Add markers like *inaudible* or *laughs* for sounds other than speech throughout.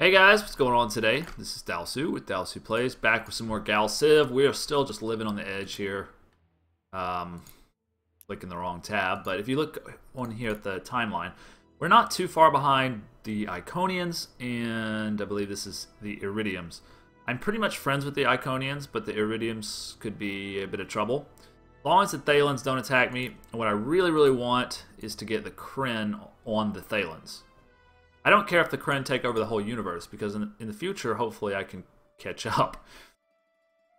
Hey guys, what's going on today? This is Dalsoo with Dalsoo Plays, back with some more Gal Civ. We are still just living on the edge here. Um, clicking the wrong tab, but if you look on here at the timeline, we're not too far behind the Iconians, and I believe this is the Iridiums. I'm pretty much friends with the Iconians, but the Iridiums could be a bit of trouble. As long as the Thalans don't attack me, what I really, really want is to get the Krynn on the Thalans. I don't care if the Krynn take over the whole universe, because in, in the future, hopefully, I can catch up.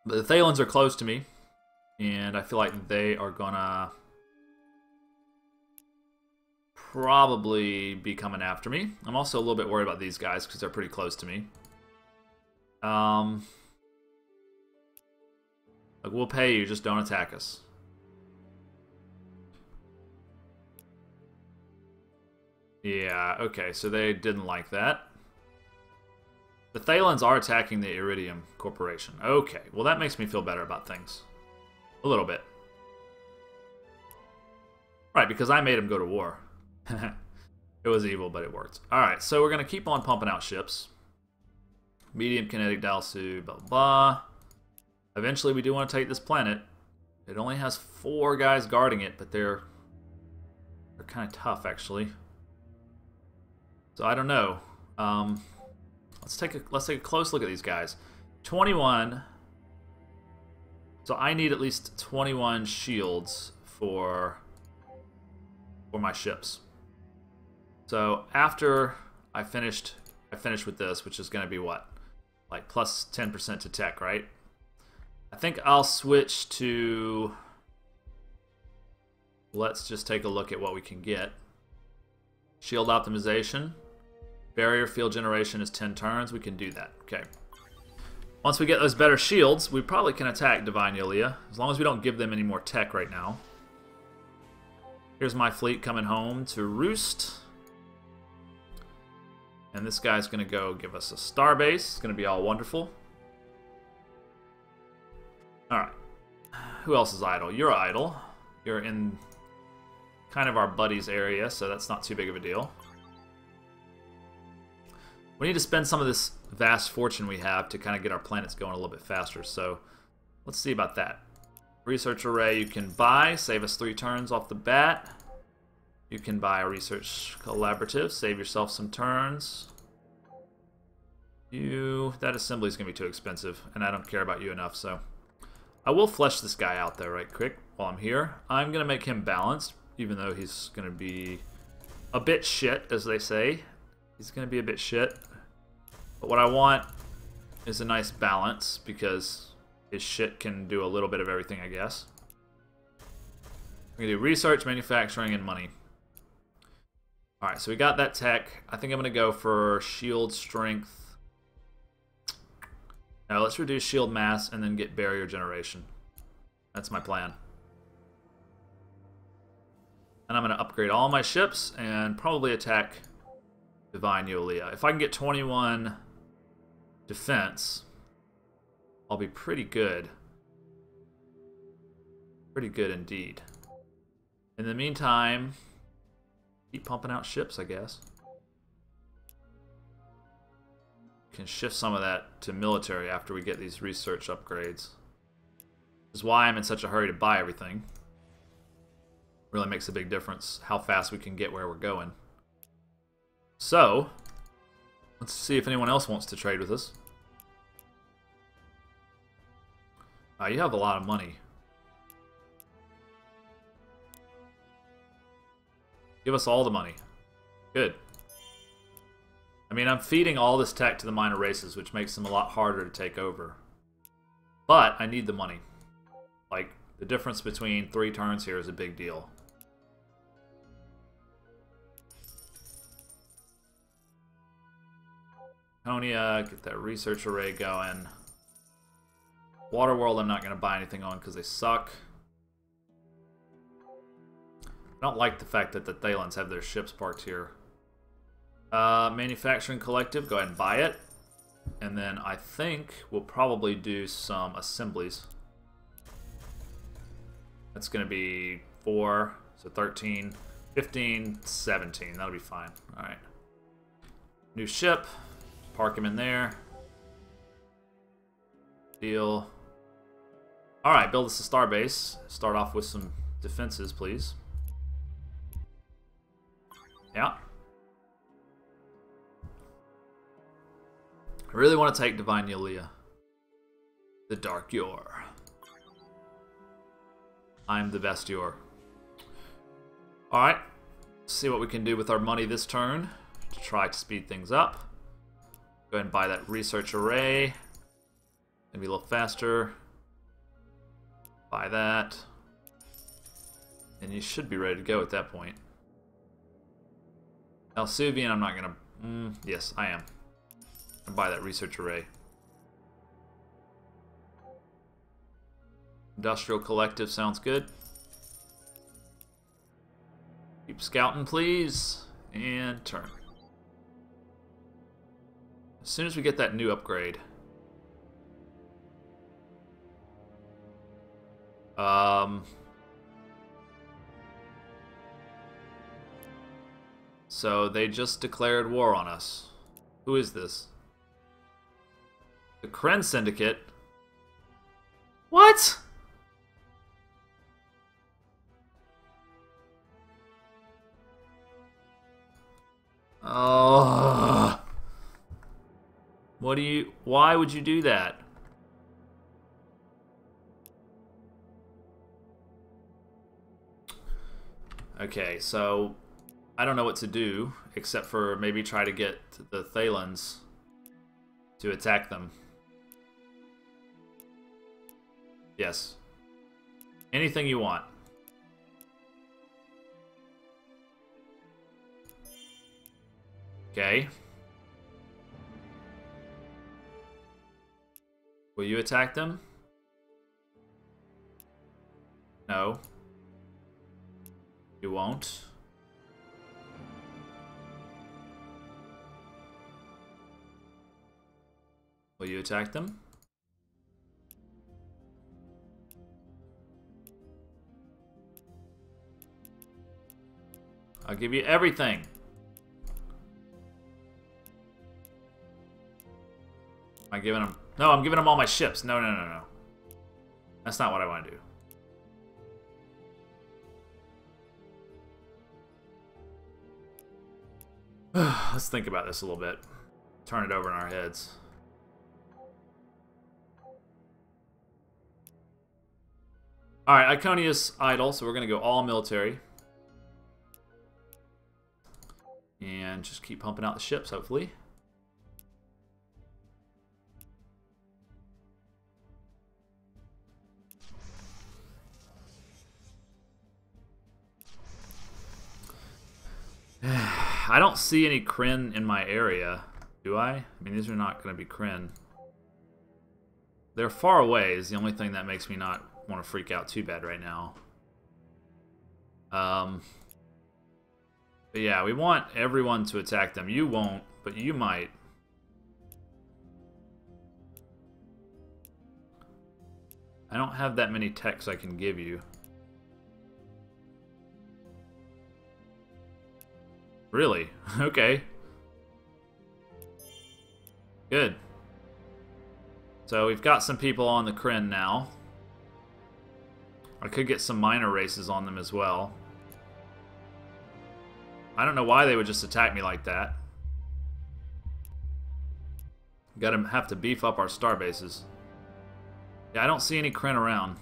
But the Thalans are close to me, and I feel like they are gonna probably be coming after me. I'm also a little bit worried about these guys, because they're pretty close to me. Um, like, we'll pay you, just don't attack us. Yeah, okay, so they didn't like that. The Thalans are attacking the Iridium Corporation. Okay, well that makes me feel better about things. A little bit. Right, because I made him go to war. *laughs* it was evil, but it worked. Alright, so we're going to keep on pumping out ships. Medium kinetic Dalsoo, blah, blah, blah. Eventually we do want to take this planet. It only has four guys guarding it, but they're... They're kind of tough, actually. So I don't know. Um, let's take a let's take a close look at these guys. 21. So I need at least 21 shields for for my ships. So after I finished I finished with this, which is going to be what? Like plus 10% to tech, right? I think I'll switch to let's just take a look at what we can get. Shield optimization. Barrier field generation is 10 turns. We can do that. Okay. Once we get those better shields, we probably can attack Divine Yulia, as long as we don't give them any more tech right now. Here's my fleet coming home to roost. And this guy's going to go give us a star base. It's going to be all wonderful. Alright. Who else is idle? You're idle. You're in kind of our buddies area, so that's not too big of a deal. We need to spend some of this vast fortune we have to kind of get our planets going a little bit faster. So let's see about that. Research array you can buy, save us three turns off the bat. You can buy a research collaborative, save yourself some turns. You that assembly is gonna be too expensive, and I don't care about you enough, so I will flesh this guy out there right quick while I'm here. I'm gonna make him balanced, even though he's gonna be a bit shit, as they say. He's gonna be a bit shit. But what I want is a nice balance because his shit can do a little bit of everything, I guess. We can do research, manufacturing, and money. Alright, so we got that tech. I think I'm going to go for shield strength. Now let's reduce shield mass and then get barrier generation. That's my plan. And I'm going to upgrade all my ships and probably attack Divine Yulia. If I can get 21 defense, I'll be pretty good. Pretty good indeed. In the meantime, keep pumping out ships, I guess. Can shift some of that to military after we get these research upgrades. This is why I'm in such a hurry to buy everything. Really makes a big difference how fast we can get where we're going. So, let's see if anyone else wants to trade with us. Uh, you have a lot of money. Give us all the money. Good. I mean, I'm feeding all this tech to the minor races, which makes them a lot harder to take over. But I need the money. Like, the difference between three turns here is a big deal. Konya, get that research array going. Waterworld I'm not going to buy anything on because they suck. I don't like the fact that the Thalans have their ships parked here. Uh, Manufacturing Collective, go ahead and buy it. And then I think we'll probably do some assemblies. That's going to be 4, so 13, 15, 17. That'll be fine. Alright. New ship. park him in there. Deal. Alright, build us a star base. Start off with some defenses, please. Yeah. I really want to take Divine Yulia. The Dark Yor. I'm the best Yor. Alright. See what we can do with our money this turn to try to speed things up. Go ahead and buy that research array. Maybe a little faster. Buy that. And you should be ready to go at that point. Elsuvian, I'm not gonna... Mm, yes, I am. i buy that research array. Industrial Collective sounds good. Keep scouting, please. And turn. As soon as we get that new upgrade. Um... So they just declared war on us. Who is this? The Krynn Syndicate? What? Oh. What do you... Why would you do that? Okay, so I don't know what to do except for maybe try to get the Thalans to attack them. Yes. Anything you want. Okay. Will you attack them? No. You won't. Will you attack them? I'll give you everything. Am I giving him... No, I'm giving them all my ships. No, no, no, no. That's not what I want to do. *sighs* Let's think about this a little bit. Turn it over in our heads. Alright, Iconius idle, so we're going to go all military. And just keep pumping out the ships, hopefully. I don't see any Krynn in my area, do I? I mean, these are not going to be Krynn. They're far away is the only thing that makes me not want to freak out too bad right now. Um, but yeah, we want everyone to attack them. You won't, but you might. I don't have that many techs I can give you. Really? *laughs* okay. Good. So we've got some people on the Krynn now. I could get some minor races on them as well. I don't know why they would just attack me like that. Gotta have to beef up our star bases. Yeah, I don't see any Krynn around.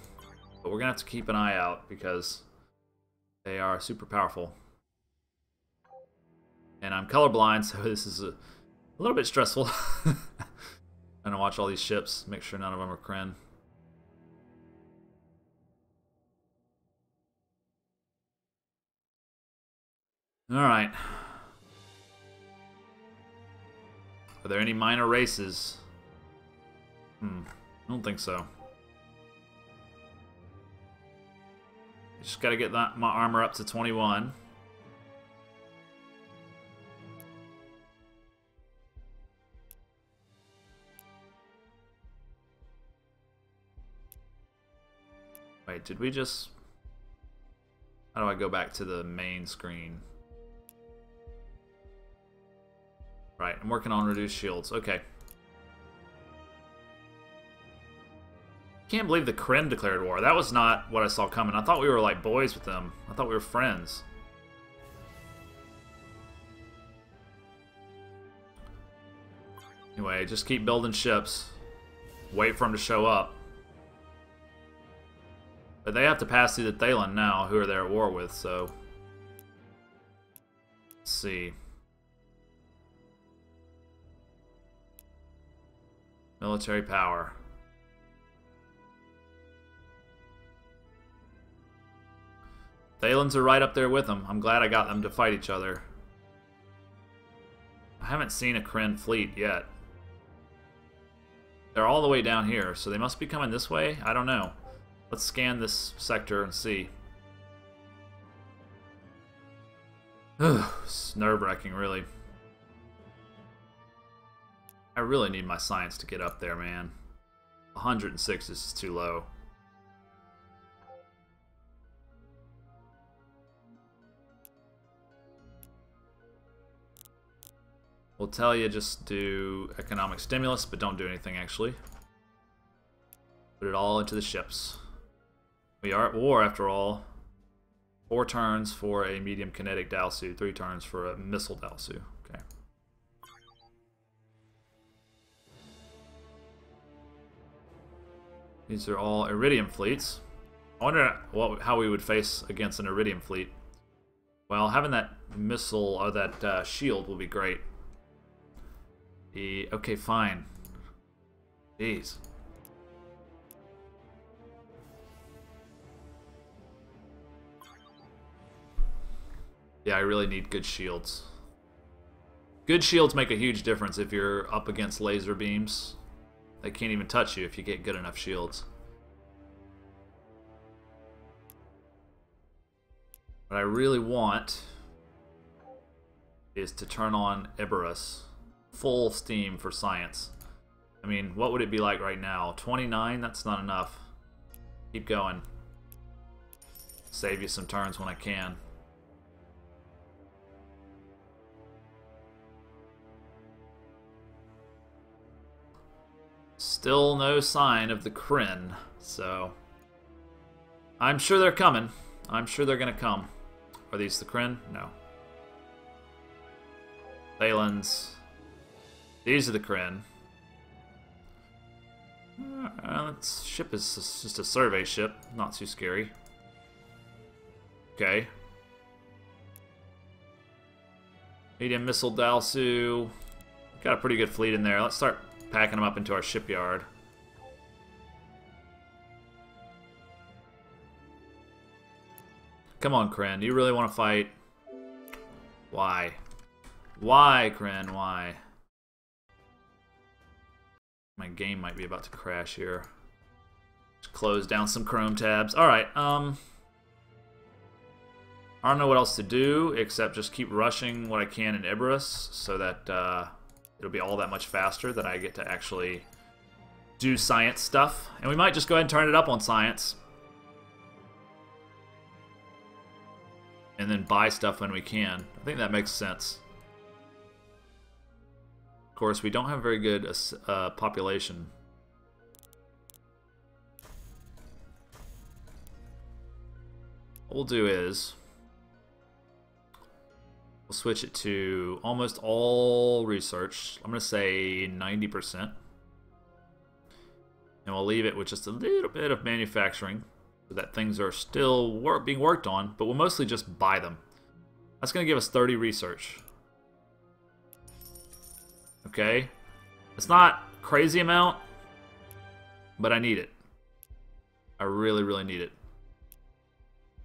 But we're gonna have to keep an eye out because they are super powerful. And I'm colorblind, *laughs* so this is a, a little bit stressful. *laughs* I'm gonna watch all these ships, make sure none of them are Krynn. Alright. Are there any minor races? Hmm. I don't think so. Just gotta get that, my armor up to 21. Wait, did we just... How do I go back to the main screen? Right, I'm working on reduced shields. Okay. Can't believe the Krynn declared war. That was not what I saw coming. I thought we were like boys with them. I thought we were friends. Anyway, just keep building ships. Wait for them to show up. But they have to pass through the Thalan now, who are they at war with, so... Let's see. Military power. Thalans are right up there with them. I'm glad I got them to fight each other. I haven't seen a Krynn fleet yet. They're all the way down here, so they must be coming this way? I don't know. Let's scan this sector and see. *sighs* it's nerve-wracking, really. I really need my science to get up there, man. 106 is too low. We'll tell you just do economic stimulus, but don't do anything actually. Put it all into the ships. We are at war after all. Four turns for a medium kinetic Dalsoo, three turns for a missile Dalsoo. Okay. These are all Iridium fleets. I wonder what, how we would face against an Iridium fleet. Well, having that missile or that uh, shield will be great. The okay, fine. Jeez. Yeah, I really need good shields. Good shields make a huge difference if you're up against laser beams. They can't even touch you if you get good enough shields. What I really want is to turn on Eberus full steam for science. I mean, what would it be like right now? 29? That's not enough. Keep going. Save you some turns when I can. Still no sign of the Krynn, so... I'm sure they're coming. I'm sure they're gonna come. Are these the Krynn? No. Thalans. These are the Krynn. Uh, ship is just a survey ship, not too scary. Okay. Medium missile Dalsoo. Got a pretty good fleet in there. Let's start packing them up into our shipyard. Come on, Krynn. Do you really want to fight? Why? Why, Krynn? Why? My game might be about to crash here. Just close down some Chrome tabs. Alright, um... I don't know what else to do except just keep rushing what I can in Iberus so that uh, it'll be all that much faster that I get to actually do science stuff. And we might just go ahead and turn it up on science. And then buy stuff when we can. I think that makes sense Of course, we don't have very good uh, uh, population. What we'll do is we'll switch it to almost all research. I'm going to say 90%. And we'll leave it with just a little bit of manufacturing so that things are still work being worked on, but we'll mostly just buy them. That's going to give us 30 research. Okay? It's not crazy amount, but I need it. I really, really need it.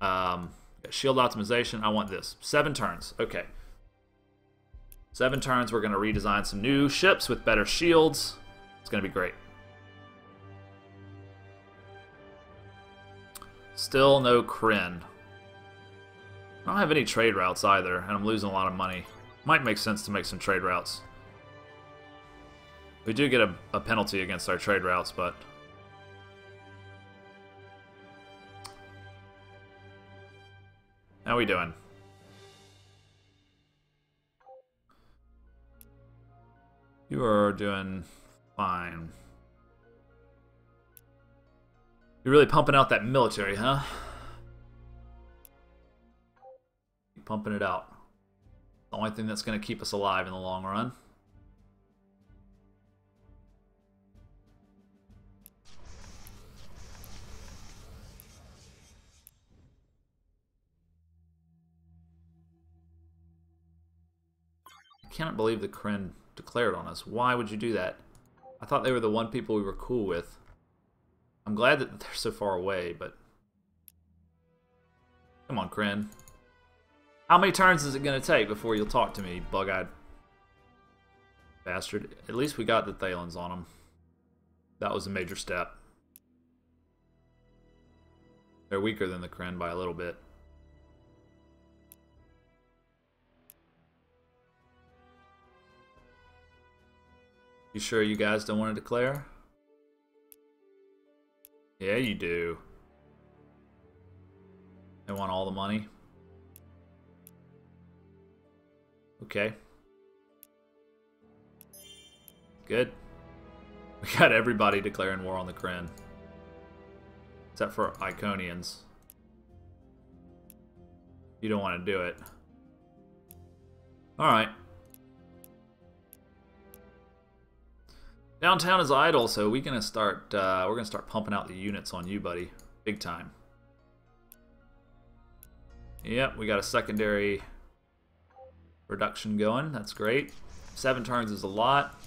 Um, shield optimization, I want this. Seven turns. Okay. Seven turns, we're going to redesign some new ships with better shields. It's going to be great. Still no Krynn. I don't have any trade routes either, and I'm losing a lot of money. Might make sense to make some trade routes. We do get a, a penalty against our trade routes, but... How we doing? You are doing fine. You're really pumping out that military, huh? Pumping it out. The only thing that's going to keep us alive in the long run. Cannot believe the Krynn declared on us. Why would you do that? I thought they were the one people we were cool with. I'm glad that *laughs* they're so far away, but... Come on, Krynn. How many turns is it going to take before you'll talk to me, bug-eyed bastard? At least we got the Thalans on them. That was a major step. They're weaker than the Krynn by a little bit. You sure you guys don't want to declare? Yeah, you do. They want all the money? Okay. Good. We got everybody declaring war on the Krynn. Except for Iconians. You don't want to do it. Alright. Downtown is idle, so we're gonna start. Uh, we're gonna start pumping out the units on you, buddy, big time. Yep, we got a secondary reduction going. That's great. Seven turns is a lot,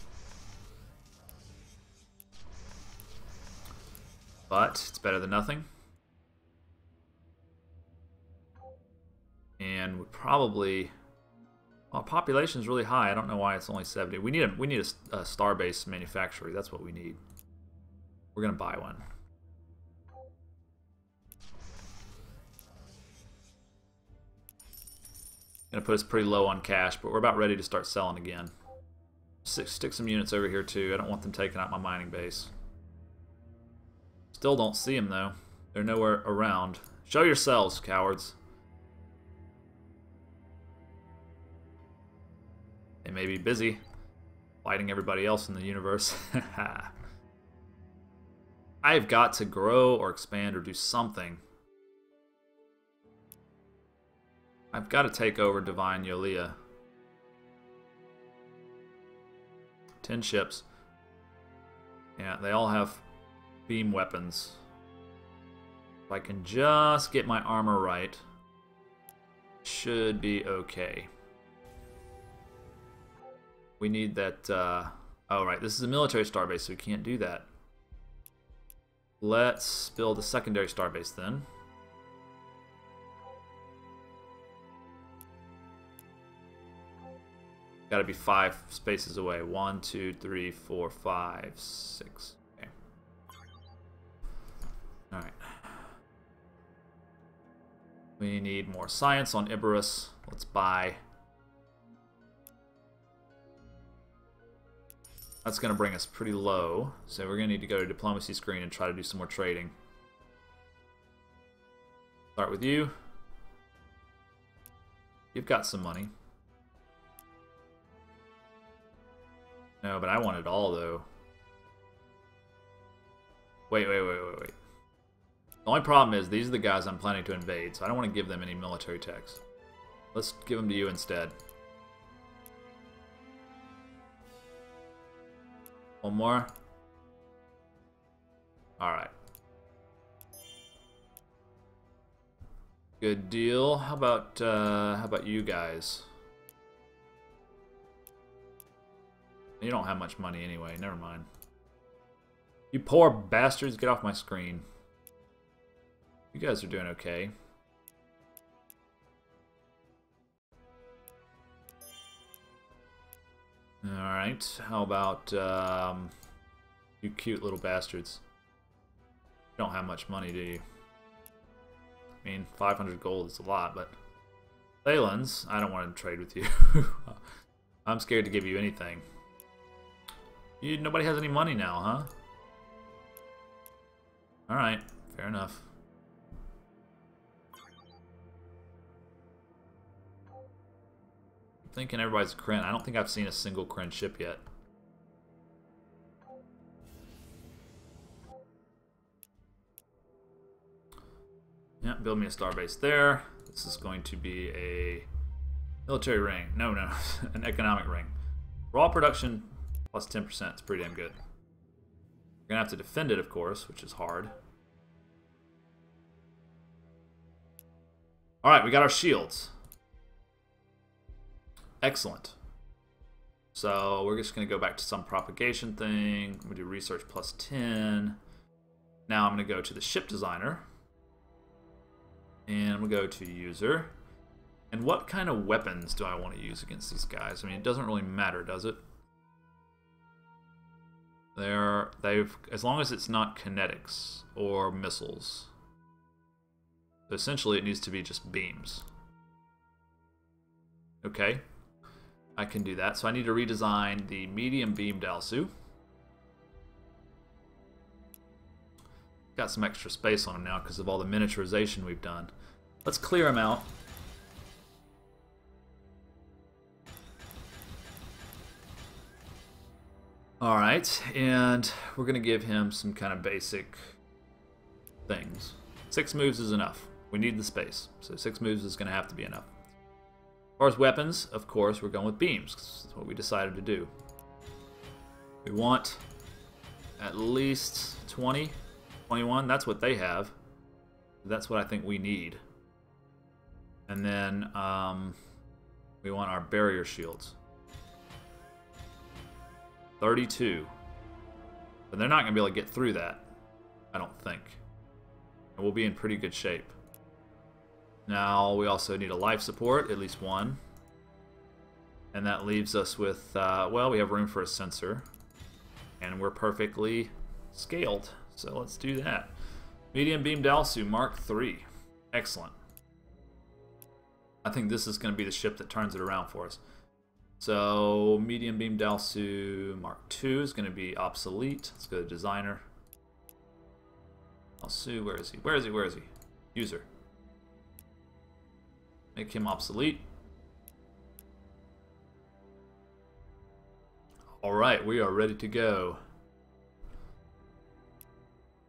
but it's better than nothing. And we probably well, population is really high. I don't know why it's only 70. We need a we need a, a star-based manufacturer. That's what we need. We're gonna buy one. Gonna put us pretty low on cash, but we're about ready to start selling again. Stick, stick some units over here too. I don't want them taking out my mining base. Still don't see them though. They're nowhere around. Show yourselves, cowards. They may be busy fighting everybody else in the universe. *laughs* I've got to grow or expand or do something. I've got to take over Divine Yolia. Ten ships. Yeah, they all have beam weapons. If I can just get my armor right, should be okay. We need that, uh, oh right, this is a military starbase, so we can't do that. Let's build a secondary starbase then. Got to be five spaces away. One, two, three, four, five, six. Okay. All right. We need more science on Iberus. Let's buy That's going to bring us pretty low. So we're going to need to go to diplomacy screen and try to do some more trading. Start with you. You've got some money. No, but I want it all, though. Wait, wait, wait, wait, wait. The only problem is these are the guys I'm planning to invade, so I don't want to give them any military techs. Let's give them to you instead. One more. Alright. Good deal. How about, uh, how about you guys? You don't have much money anyway. Never mind. You poor bastards. Get off my screen. You guys are doing okay. Alright, how about um, you cute little bastards? You don't have much money, do you? I mean, 500 gold is a lot, but... Thalans, I don't want to trade with you. *laughs* I'm scared to give you anything. You, nobody has any money now, huh? Alright, fair enough. thinking everybody's Krynn. I don't think I've seen a single Krynn ship yet. Yeah, build me a starbase there. This is going to be a military ring. No, no, *laughs* an economic ring. Raw production plus 10%. It's pretty damn good. We're going to have to defend it, of course, which is hard. All right, we got our shields. Excellent. So we're just going to go back to some propagation thing. I'm going to do research plus 10. Now I'm going to go to the ship designer. And I'm going to go to user. And what kind of weapons do I want to use against these guys? I mean, it doesn't really matter, does it? They're, they've, as long as it's not kinetics or missiles. Essentially, it needs to be just beams. Okay. I can do that. So I need to redesign the medium beam Dalsoo. Got some extra space on him now because of all the miniaturization we've done. Let's clear him out. Alright, and we're going to give him some kind of basic things. Six moves is enough. We need the space, so six moves is going to have to be enough. As far as weapons, of course, we're going with beams. That's what we decided to do. We want at least 20, 21. That's what they have. That's what I think we need. And then um, we want our barrier shields. 32. But they're not going to be able to get through that, I don't think. And we'll be in pretty good shape. Now, we also need a life support, at least one. And that leaves us with, uh, well, we have room for a sensor. And we're perfectly scaled. So let's do that. Medium Beam Dalsoo Mark III. Excellent. I think this is going to be the ship that turns it around for us. So, Medium Beam Dalsoo Mark II is going to be obsolete. Let's go to Designer. Dalsoo, where is he? Where is he? Where is he? User. Make him obsolete. Alright, we are ready to go.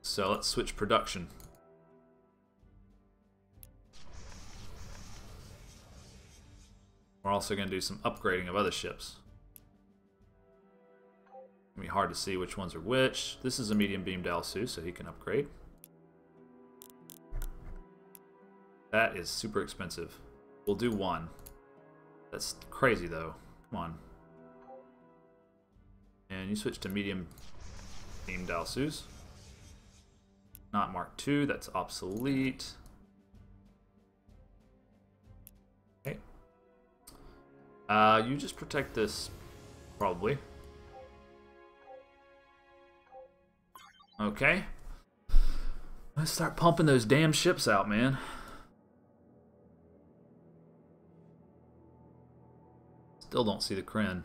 So let's switch production. We're also going to do some upgrading of other ships. It's be hard to see which ones are which. This is a medium beam Dalsoo, so he can upgrade. That is super expensive. We'll do one. That's crazy, though. Come on. And you switch to medium beam Dalsoos. Not Mark II, that's obsolete. Okay. Uh, you just protect this, probably. Okay. Let's start pumping those damn ships out, man. Still don't see the Krynn.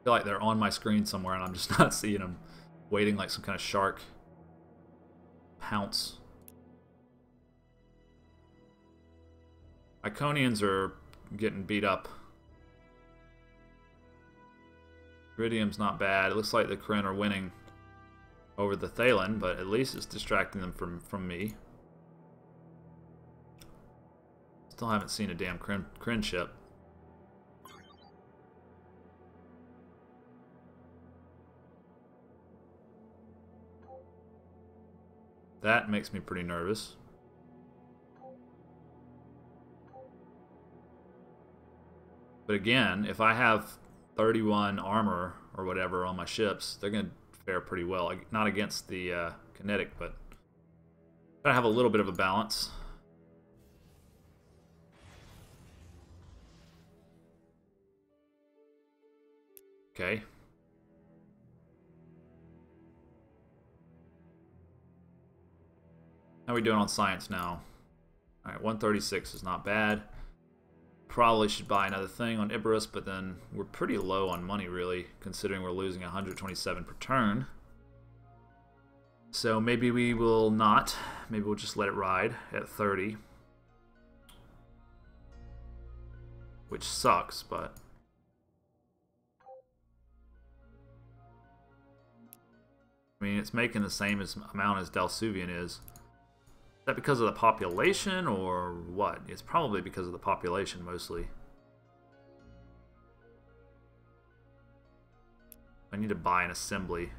I feel like they're on my screen somewhere and I'm just *laughs* not seeing them. Waiting like some kind of shark. Pounce. Iconians are getting beat up. Iridium's not bad. It looks like the Krynn are winning over the Thalan, but at least it's distracting them from, from me. Still haven't seen a damn Krynn, ship. That makes me pretty nervous. But again, if I have 31 armor or whatever on my ships, they're going to fare pretty well. Not against the uh, kinetic, but gotta have a little bit of a balance. Okay. How are we doing on science now? Alright, 136 is not bad. Probably should buy another thing on Iberus, but then we're pretty low on money, really, considering we're losing 127 per turn. So maybe we will not. Maybe we'll just let it ride at 30. Which sucks, but... I mean, it's making the same as amount as Dalsuvian is. Is that because of the population or what? It's probably because of the population mostly. I need to buy an assembly.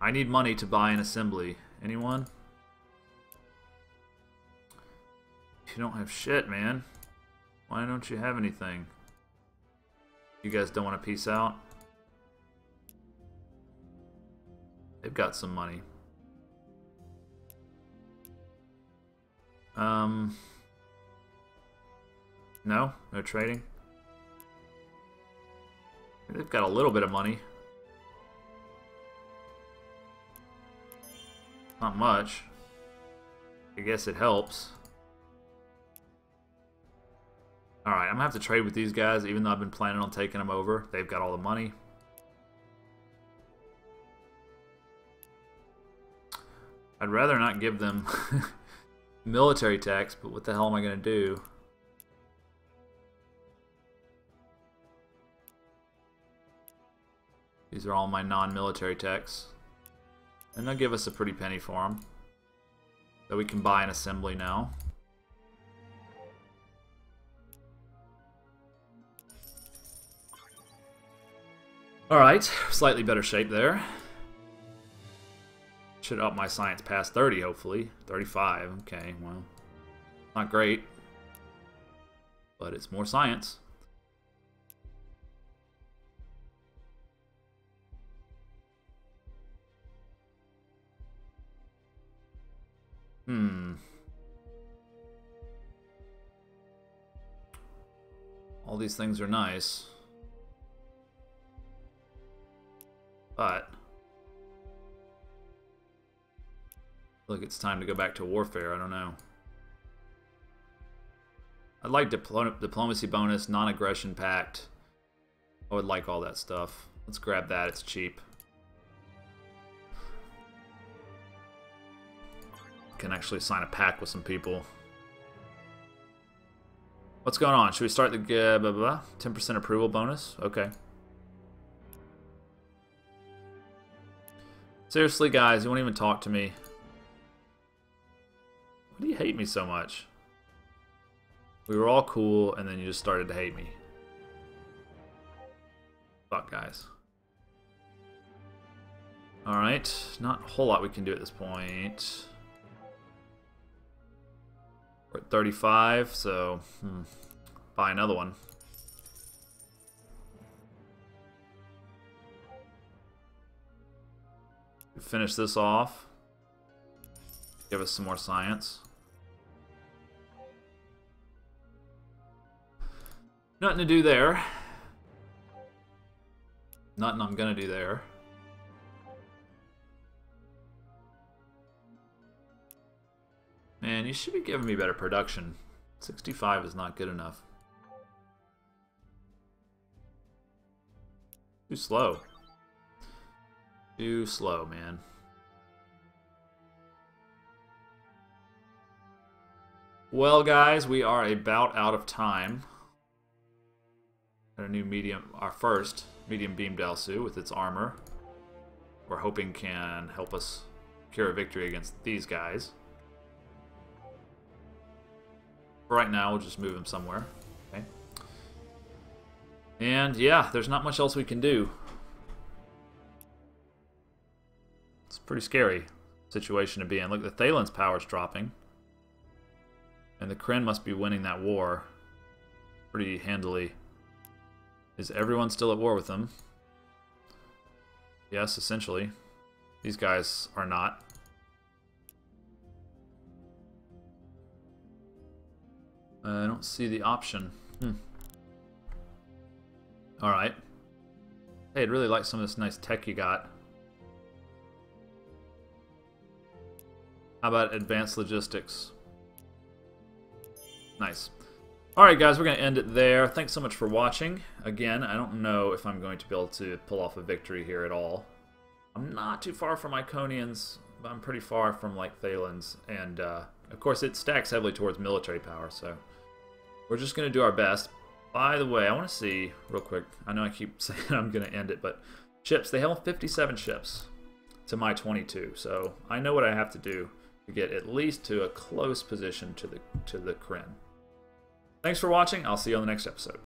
I need money to buy an assembly. Anyone? You don't have shit, man. Why don't you have anything? You guys don't want to peace out? They've got some money. Um, no, no trading. They've got a little bit of money. Not much. I guess it helps. Alright, I'm going to have to trade with these guys, even though I've been planning on taking them over. They've got all the money. I'd rather not give them *laughs* military tax, but what the hell am I going to do? These are all my non-military techs. And they'll give us a pretty penny for them. That we can buy an assembly now. Alright, slightly better shape there. Should up my science past 30, hopefully. 35, okay, well. Not great. But it's more science. Hmm. All these things are nice. But... Look, it's time to go back to warfare. I don't know. I'd like diplo diplomacy bonus, non-aggression pact. I would like all that stuff. Let's grab that. It's cheap. Can actually sign a pact with some people. What's going on? Should we start the uh, blah, blah, 10% approval bonus? Okay. Seriously, guys, you won't even talk to me. Why do you hate me so much? We were all cool, and then you just started to hate me. Fuck, guys. Alright, not a whole lot we can do at this point. We're at 35, so hmm, buy another one. Finish this off. Give us some more science. Nothing to do there. Nothing I'm gonna do there. Man, you should be giving me better production. 65 is not good enough. Too slow. Too slow, man. Well, guys, we are about out of time. Got a new medium, our first medium beam Dalsoo with its armor. We're hoping can help us secure a victory against these guys. For right now, we'll just move him somewhere. Okay. And yeah, there's not much else we can do. It's a pretty scary situation to be in. Look, the Thalan's power's dropping. And the Krynn must be winning that war pretty handily. Is everyone still at war with them? Yes, essentially. These guys are not. I don't see the option. Hmm. Alright. Hey, I'd really like some of this nice tech you got. How about advanced logistics? Nice. Alright guys, we're going to end it there. Thanks so much for watching. Again, I don't know if I'm going to be able to pull off a victory here at all. I'm not too far from Iconians, but I'm pretty far from like Thalan's. And uh, of course it stacks heavily towards military power, so we're just going to do our best. By the way, I want to see real quick. I know I keep *laughs* saying I'm going to end it, but ships, they have 57 ships to my 22. So I know what I have to do to get at least to a close position to the to the Krynn. Thanks for watching. I'll see you on the next episode.